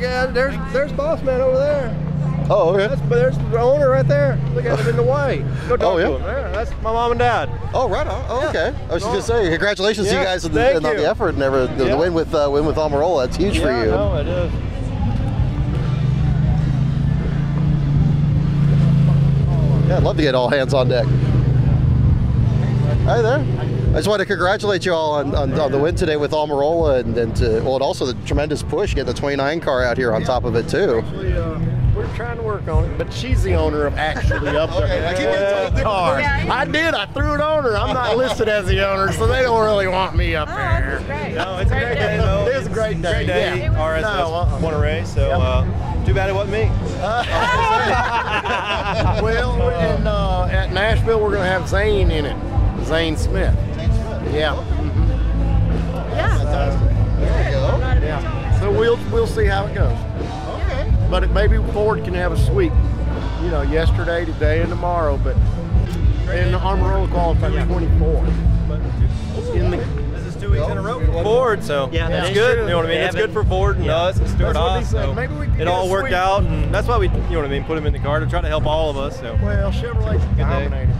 there's there's boss man over there. Oh, okay. That's, but there's the owner right there. Look at him in the white. Go talk Oh, yeah? to him. There, that's my mom and dad. Oh, right on. Oh, okay. I was just gonna say, congratulations to you guys on the, on the effort and the Yeah. win with uh, win with Almirola. That's huge for you. No, it is. Yeah, I'd love to get all hands on deck. Hi there. I just want to congratulate you all on, on, on the win today with Almirola and, and to, well, and also the tremendous push getting the 29 car out here on top of it too. Actually, uh, we're trying to work on it, but she's the owner of actually up there. Okay, I keep getting car. Yeah. I did. I threw it on her. I'm not listed as the owner, so they don't really want me up Oh, there. great. No, it's a great day though. It is a great day. Great day. Yeah. RS No, uh-uh. won a race, so uh, too bad it wasn't me. well, in, uh, at Nashville, we're going to have Zane in it. Zane Smith. Yeah. Yeah. There we go. Yeah. So we'll we'll see how it goes. Okay. But it, maybe Ford can have a sweep. You know, yesterday, today, and tomorrow. But in the Almirola qualified 24. In the This is two weeks in a row for Ford, so Yeah, that's that's good. true. You know what I mean? It's good for Ford and Yeah. us and Stewart That's what they Haas. So Maybe we it all worked sweep. out, and that's why we, you know what I mean, put him in the car to try to help all of us. So well, Chevrolet day. dominated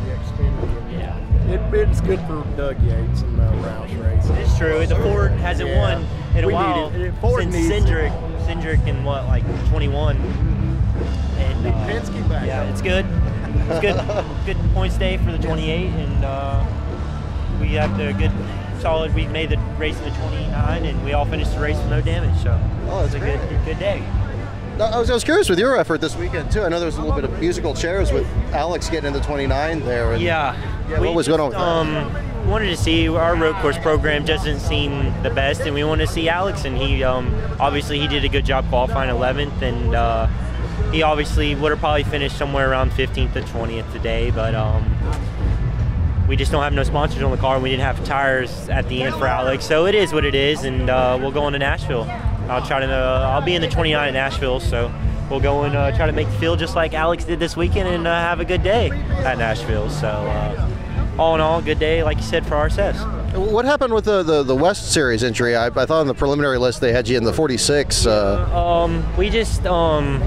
it's good for Doug Yates and uh, Roush racing. It's true. The Ford hasn't Yeah. won in a We while need it. Ford since needs it. Cindric. Cindric in what, like 21. And uh, Penske back. yeah, it's good. It's good. good points day for the 28, and uh, we have the good, solid. We made the race in the 29, and we all finished the race with no damage. So Oh, it's a good, good day. I was, I was curious with your effort this weekend too. I know there was a little bit of musical chairs with Alex getting into 29 there. and- Yeah. Yeah, what was going on with that? Um, wanted to see our road course program doesn't seem the best, and we wanted to see Alex, and he um, obviously he did a good job qualifying 11th, and uh, he obviously would have probably finished somewhere around 15th to 20th today, but um, we just don't have no sponsors on the car, and we didn't have tires at the end for Alex, so it is what it is, and uh, we'll go on to Nashville. I'll try to. Uh, I'll be in the 29 at Nashville, so. We'll go and uh, try to make the field just like Alex did this weekend and uh, have a good day at Nashville. So, uh, all in all, good day, like you said, for RSS. What happened with the, the, the West Series entry? I, I thought on the preliminary list they had you in the 46. Uh, Um, we just um,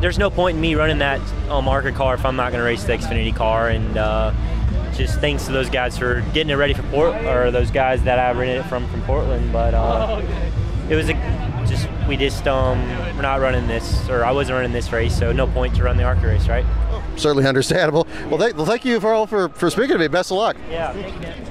there's no point in me running that market car if I'm not going to race the Xfinity car, and uh, just thanks to those guys for getting it ready for Port, or those guys that I rented it from from Portland. But uh, it was a just we just um, we're not running this, or I wasn't running this race, so no point to run the ARCA race, right? certainly understandable. Well, thank, well, thank you for all for, for speaking to me. Best of luck. Yeah. Thank you, man.